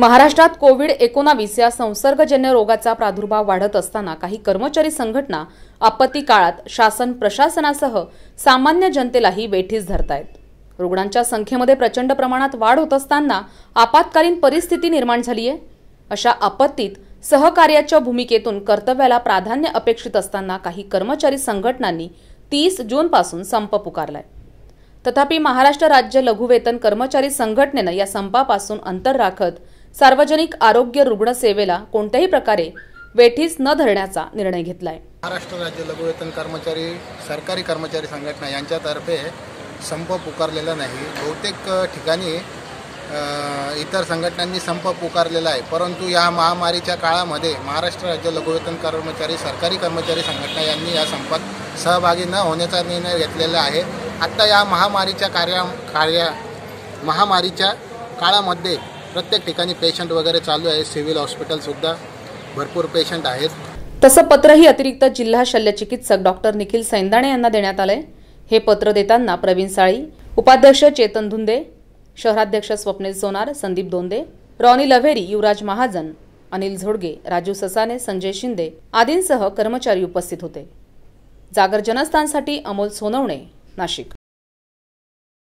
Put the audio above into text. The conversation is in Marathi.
महाराष्ट्रात कोविड एकोणावीस या संसर्गजन्य रोगाचा प्रादुर्भाव वाढत असताना काही कर्मचारी संघटना आपत्ती काळात शासन प्रशासनासह सामान्य जनतेलाही वेठीस धरतायत. रुग्णांच्या संख्येमध्ये प्रचंड प्रमाणात वाढ होत असताना आपत्कालीन परिस्थिती निर्माण झाली आहे अशा आपत्तीत सहकार्याच्या भूमिकेतून कर्तव्याला प्राधान्य अपेक्षित असताना काही कर्मचारी संघटनांनी तीस जूनपासून संप पुकारलाय. तथापि महाराष्ट्र राज्य लघुवेतन कर्मचारी संघटनेनं या संपापासून अंतर राखत सार्वजनिक आरोग्य रुग्णसेवेला कोणत्याही प्रकारे वेठीस न धरण्याचा निर्णय घेतलाय. महाराष्ट्र राज्य लघुवेतन कर्मचारी सरकारी कर्मचारी संघटना यांच्यातर्फे संप पुकारलेला नाही. बहुतेक ठिकाणी इतर संघटनांनी संप पुकारलेला आहे. परंतु या महामारीच्या काळामध्ये महाराष्ट्र राज्य लघुवेतन कर्मचारी सरकारी कर्मचारी संघटना यांनी या संपात सहभागी न होण्याचा निर्णय घेतलेला आहे. आत्ता या महामारीच्या कार्या कार्या महामारीच्या काळामध्ये प्रत्येक ठिकाणी पेशंट वगैरे चालू आहे. सिव्हिल हॉस्पिटलसुद्धा भरपूर पेशंट आहेत. तसं पत्रही अतिरिक्त जिल्हा शल्यचिकित्सक डॉक्टर निखिल सैंदाणे यांना देण्यात आलंय. हे पत्र देताना प्रवीण साळी उपाध्यक्ष चेतन धुंदे शहराध्यक्ष स्वप्नील सोनार संदीप दोंदे रॉनी लव्हेरी युवराज महाजन अनिल झोडगे राजू ससाने संजय शिंदे आदींसह कर्मचारी उपस्थित होते. जागर जनस्थानसाठी अमोल सोनवणे नाशिक.